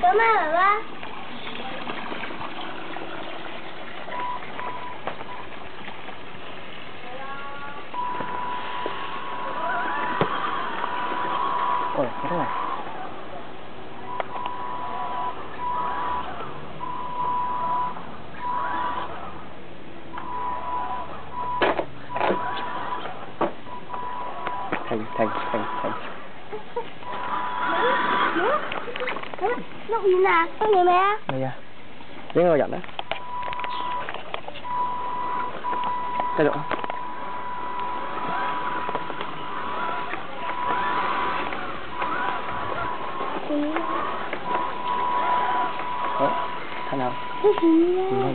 Toma, you. Oye, espera. Thanks, thanks, thanks, thanks. Lúc như nào? Có gì mẹ? Đây à. Lấy ngồi giận đó. Cái độ. Ủa, thằng nào? Gì? Ừ.